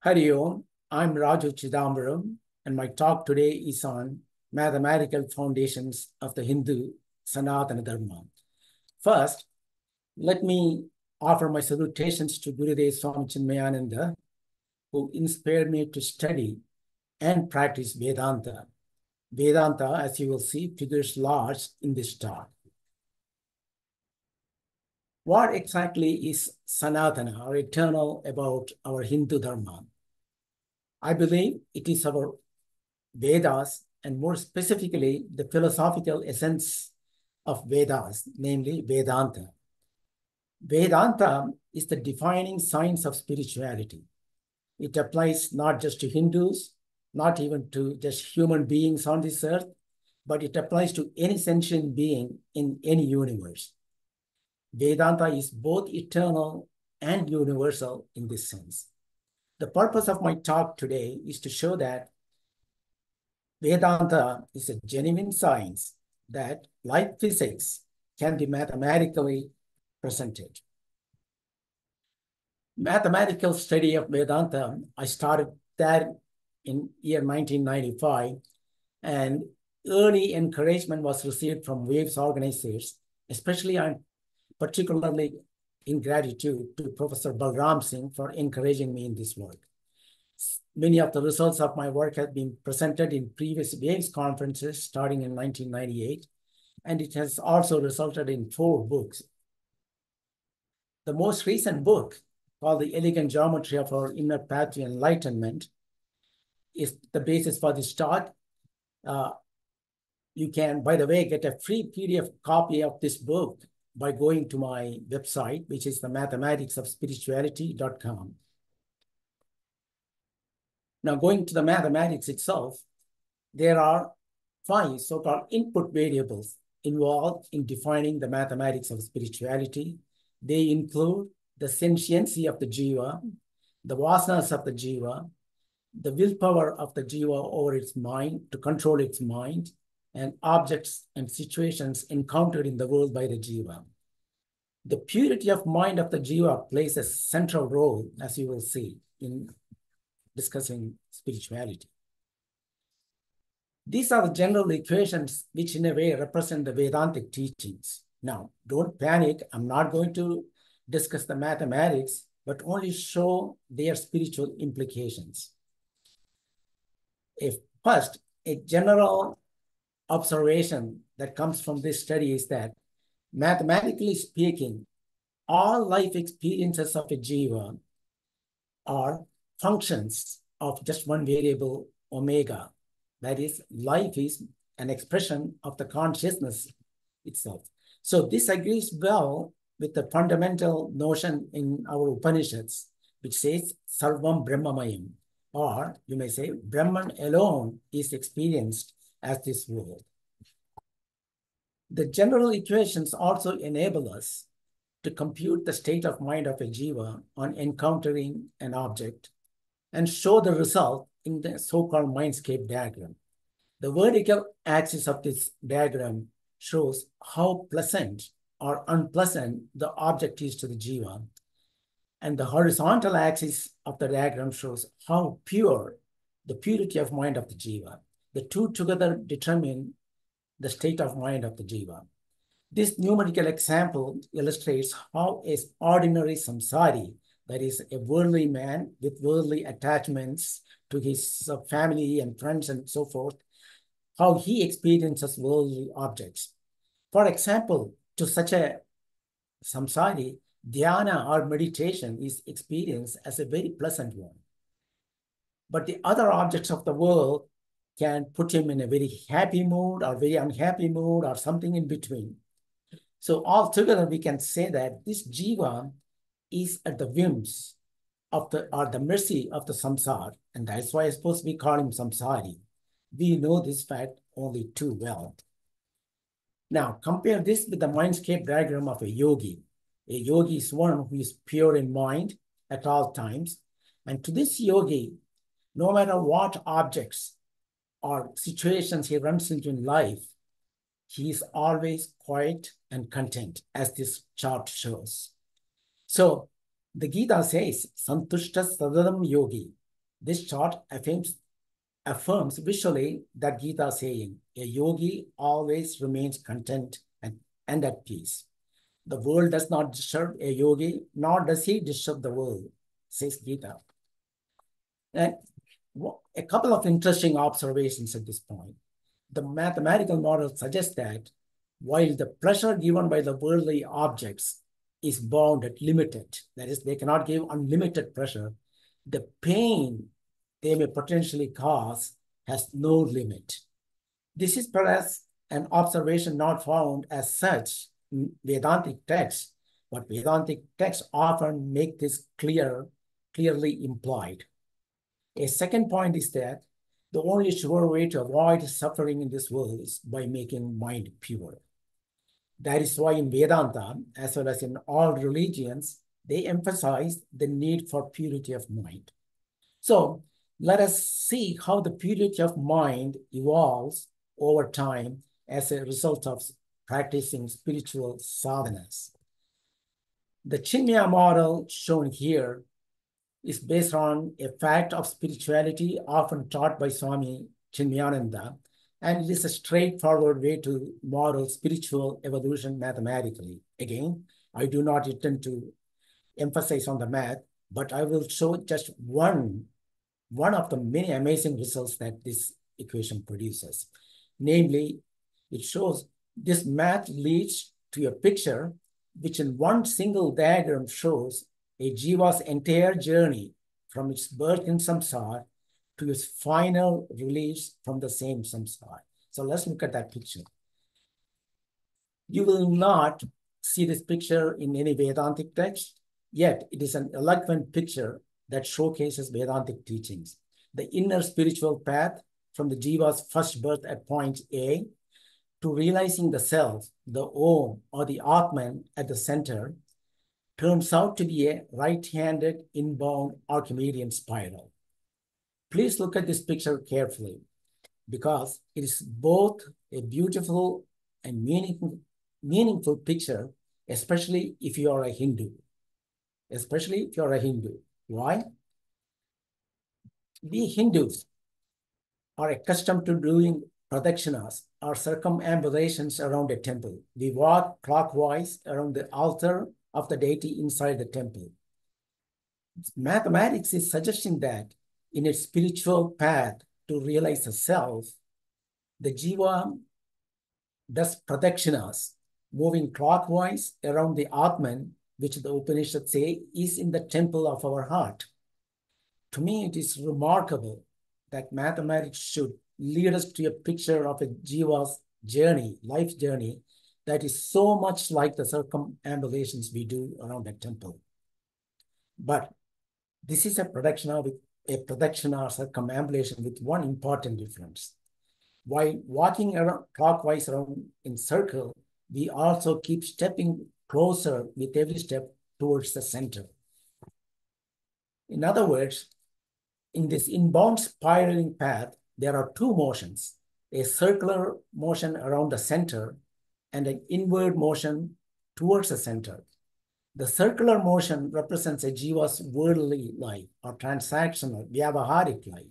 Hari Om, I'm Raju Chidambaram, and my talk today is on mathematical foundations of the Hindu Sanatana Dharma. First, let me offer my salutations to Gurudev Swami Chinmayananda, who inspired me to study and practice Vedanta. Vedanta, as you will see, figures large in this talk. What exactly is Sanatana or eternal about our Hindu Dharma? I believe it is our Vedas and more specifically the philosophical essence of Vedas, namely Vedanta. Vedanta is the defining science of spirituality. It applies not just to Hindus, not even to just human beings on this earth, but it applies to any sentient being in any universe. Vedanta is both eternal and universal in this sense. The purpose of my talk today is to show that Vedanta is a genuine science that, like physics, can be mathematically presented. Mathematical study of Vedanta, I started that in year 1995, and early encouragement was received from WAVES organizers, especially on particularly in gratitude to Professor Balram Singh for encouraging me in this work. Many of the results of my work have been presented in previous WAVES conferences starting in 1998, and it has also resulted in four books. The most recent book, called The Elegant Geometry of Our Inner Path to Enlightenment, is the basis for this talk. Uh, you can, by the way, get a free PDF copy of this book by going to my website, which is the mathematics of spirituality.com. Now, going to the mathematics itself, there are five so-called input variables involved in defining the mathematics of spirituality. They include the sentiency of the jiva, the vasanas of the jiva, the willpower of the jiva over its mind to control its mind, and objects and situations encountered in the world by the jiva. The purity of mind of the jiva plays a central role, as you will see in discussing spirituality. These are the general equations which in a way represent the Vedantic teachings. Now, don't panic. I'm not going to discuss the mathematics, but only show their spiritual implications. If first, a general observation that comes from this study is that mathematically speaking, all life experiences of a jiva are functions of just one variable, omega. That is, life is an expression of the consciousness itself. So this agrees well with the fundamental notion in our Upanishads, which says Sarvam Brahmamayam, or you may say Brahman alone is experienced as this world. The general equations also enable us to compute the state of mind of a jiva on encountering an object and show the result in the so-called mindscape diagram. The vertical axis of this diagram shows how pleasant or unpleasant the object is to the jiva. And the horizontal axis of the diagram shows how pure the purity of mind of the jiva. The two together determine the state of mind of the jiva. This numerical example illustrates how an ordinary samsari, that is a worldly man with worldly attachments to his uh, family and friends and so forth, how he experiences worldly objects. For example, to such a samsari, dhyana or meditation is experienced as a very pleasant one. But the other objects of the world can put him in a very happy mood or very unhappy mood or something in between. So altogether, we can say that this jiva is at the whims of the or the mercy of the samsara, and that's why I suppose we call him samsari. We know this fact only too well. Now, compare this with the mindscape diagram of a yogi. A yogi is one who is pure in mind at all times. And to this yogi, no matter what objects or situations he runs into in life, he is always quiet and content, as this chart shows. So the Gita says, Santushta Satatam Yogi. This chart affirms, affirms visually that Gita saying, a yogi always remains content and, and at peace. The world does not disturb a yogi, nor does he disturb the world, says Gita. And a couple of interesting observations at this point. The mathematical model suggests that while the pressure given by the worldly objects is bounded, limited, that is, they cannot give unlimited pressure, the pain they may potentially cause has no limit. This is perhaps an observation not found as such in Vedantic texts, but Vedantic texts often make this clear, clearly implied. A second point is that the only sure way to avoid suffering in this world is by making mind pure. That is why in Vedanta, as well as in all religions, they emphasize the need for purity of mind. So let us see how the purity of mind evolves over time as a result of practicing spiritual sadhanas. The Chinmaya model shown here is based on a fact of spirituality often taught by Swami Chinmayananda, and it is a straightforward way to model spiritual evolution mathematically. Again, I do not intend to emphasize on the math, but I will show just one, one of the many amazing results that this equation produces. Namely, it shows this math leads to a picture which in one single diagram shows a jiva's entire journey from its birth in samsara to its final release from the same samsara. So let's look at that picture. You will not see this picture in any Vedantic text, yet it is an eloquent picture that showcases Vedantic teachings. The inner spiritual path from the jiva's first birth at point A to realizing the self, the Om or the Atman at the center turns out to be a right-handed inbound Archimedean spiral. Please look at this picture carefully because it is both a beautiful and meaningful, meaningful picture, especially if you are a Hindu. Especially if you're a Hindu. Why? We Hindus are accustomed to doing pradakshinas or circumambulations around a temple. We walk clockwise around the altar of the deity inside the temple. Mathematics is suggesting that in its spiritual path to realize the self, the jiva does pradakshinas, moving clockwise around the Atman, which the Upanishads say is in the temple of our heart. To me, it is remarkable that mathematics should lead us to a picture of a jiva's journey, life journey, that is so much like the circumambulations we do around the temple. But this is a pradakshina with a pradakshina or circumambulation with one important difference. While walking around clockwise around in circle, we also keep stepping closer with every step towards the center. In other words, in this inbound spiraling path, there are two motions, a circular motion around the center and an inward motion towards the center. The circular motion represents a jiva's worldly life or transactional, vyavaharik life.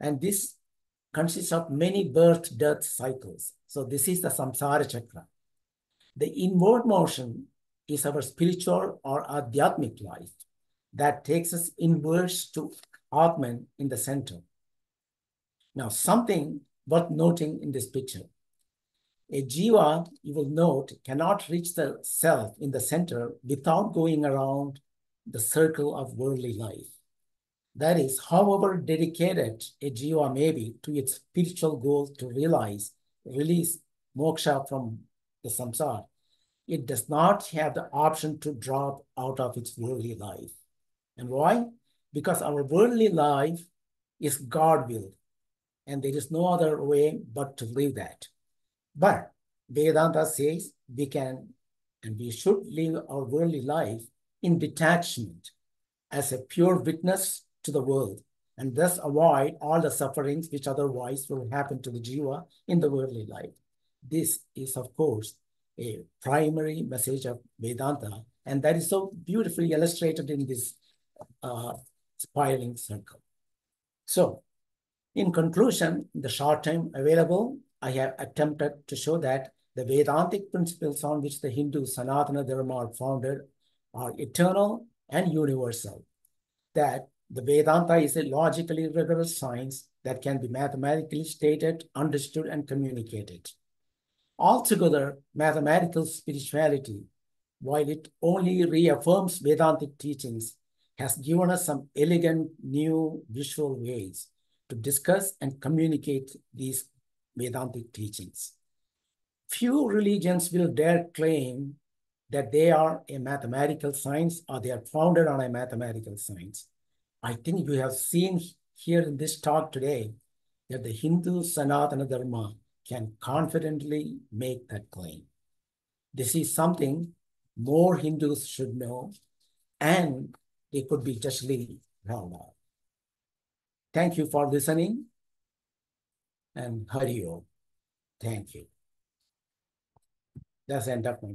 And this consists of many birth-death cycles. So this is the samsara chakra. The inward motion is our spiritual or adhyatmic life that takes us inwards to Atman in the center. Now, something worth noting in this picture. A jiva, you will note, cannot reach the self in the center without going around the circle of worldly life. That is, however dedicated a jiva may be to its spiritual goal to realize, release moksha from the samsara, it does not have the option to drop out of its worldly life. And why? Because our worldly life is God-willed and there is no other way but to live that. But Vedanta says we can and we should live our worldly life in detachment as a pure witness to the world and thus avoid all the sufferings which otherwise will happen to the jiva in the worldly life. This is, of course, a primary message of Vedanta, and that is so beautifully illustrated in this uh, spiraling circle. So, in conclusion, in the short time available, I have attempted to show that the Vedantic principles on which the Hindu Sanatana Dharma are founded are eternal and universal. That the Vedanta is a logically rigorous science that can be mathematically stated, understood, and communicated. Altogether, mathematical spirituality, while it only reaffirms Vedantic teachings, has given us some elegant new visual ways to discuss and communicate these Vedantic teachings. Few religions will dare claim that they are a mathematical science or they are founded on a mathematical science. I think you have seen here in this talk today that the Hindu Sanatana Dharma can confidently make that claim. This is something more Hindus should know and they could be justly proud of. Thank you for listening and Hari Om. Thank you. That's the end of my